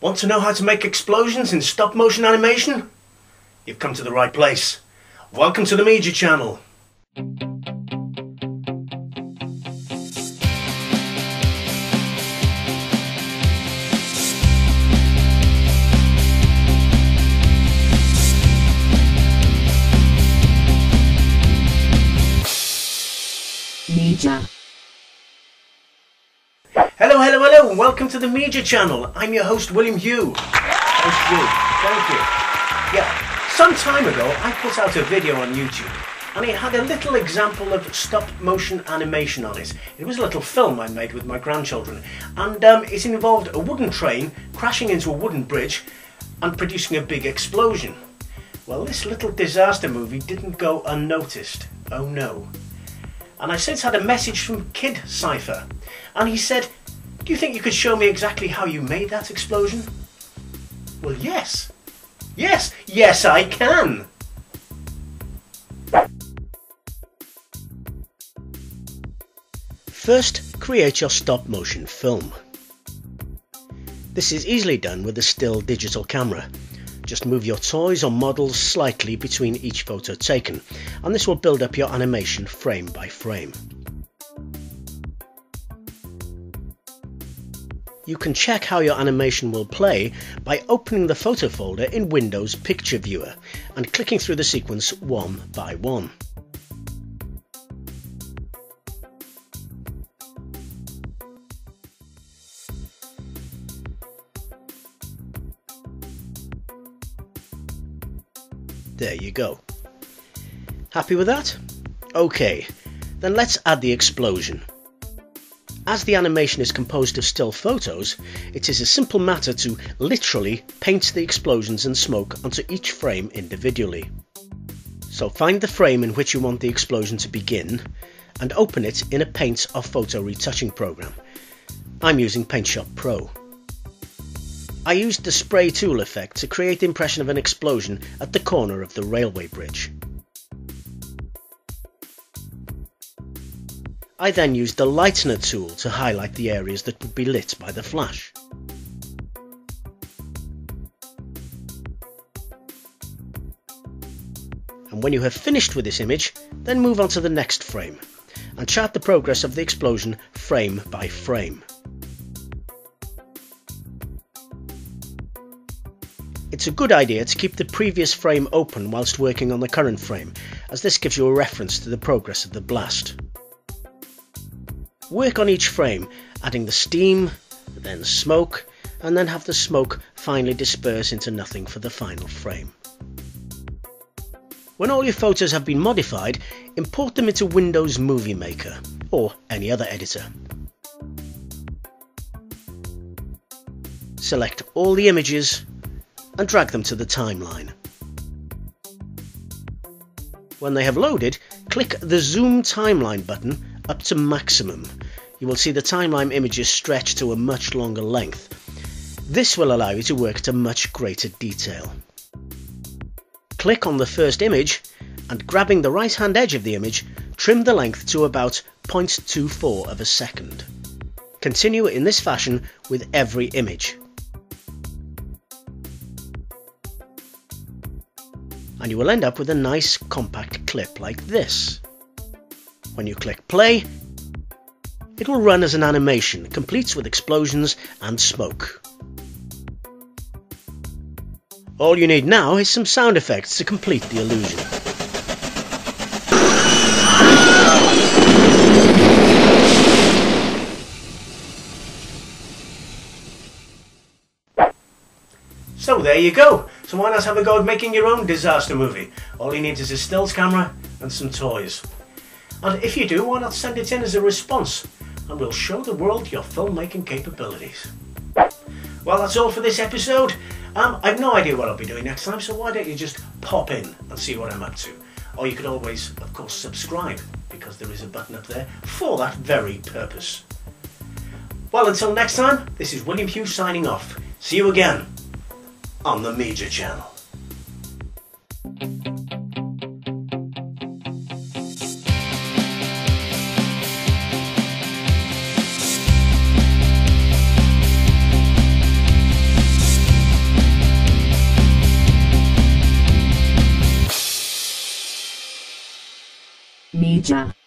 Want to know how to make explosions in stop motion animation? You've come to the right place. Welcome to the Meejah Channel. Meejah. Hello, hello, hello, and welcome to the Meejah Channel. I'm your host, William Hugh. Host Hugh, thank you. Yeah, some time ago I put out a video on YouTube and it had a little example of stop motion animation on it. It was a little film I made with my grandchildren and um, it involved a wooden train crashing into a wooden bridge and producing a big explosion. Well, this little disaster movie didn't go unnoticed. Oh no. And I've since had a message from Kid Cypher, and he said, Do you think you could show me exactly how you made that explosion? Well, yes. Yes, yes, I can. First, create your stop motion film. This is easily done with a still digital camera. Just move your toys or models slightly between each photo taken, and this will build up your animation frame by frame. You can check how your animation will play by opening the photo folder in Windows Picture Viewer and clicking through the sequence one by one. There you go. Happy with that? Okay, then let's add the explosion. As the animation is composed of still photos, it is a simple matter to literally paint the explosions and smoke onto each frame individually. So find the frame in which you want the explosion to begin and open it in a paint or photo retouching program. I'm using PaintShop Pro. I used the spray tool effect to create the impression of an explosion at the corner of the railway bridge. I then used the lightener tool to highlight the areas that would be lit by the flash. And when you have finished with this image, then move on to the next frame and chart the progress of the explosion frame by frame. It's a good idea to keep the previous frame open whilst working on the current frame, as this gives you a reference to the progress of the blast. Work on each frame, adding the steam, then smoke, and then have the smoke finally disperse into nothing for the final frame. When all your photos have been modified, import them into Windows Movie Maker, or any other editor. Select all the images and drag them to the timeline. When they have loaded, click the Zoom Timeline button up to maximum. You will see the timeline images stretch to a much longer length. This will allow you to work a much greater detail. Click on the first image and grabbing the right hand edge of the image, trim the length to about 0.24 of a second. Continue in this fashion with every image. and you will end up with a nice compact clip like this. When you click play, it will run as an animation, complete with explosions and smoke. All you need now is some sound effects to complete the illusion. So there you go. So why not have a go at making your own disaster movie? All you need is a stills camera and some toys. And if you do, why not send it in as a response? And we'll show the world your filmmaking capabilities. Well, that's all for this episode. Um, I've no idea what I'll be doing next time, so why don't you just pop in and see what I'm up to? Or you could always, of course, subscribe, because there is a button up there for that very purpose. Well, until next time, this is William Hughes signing off. See you again on the Meejah Channel. Meejah.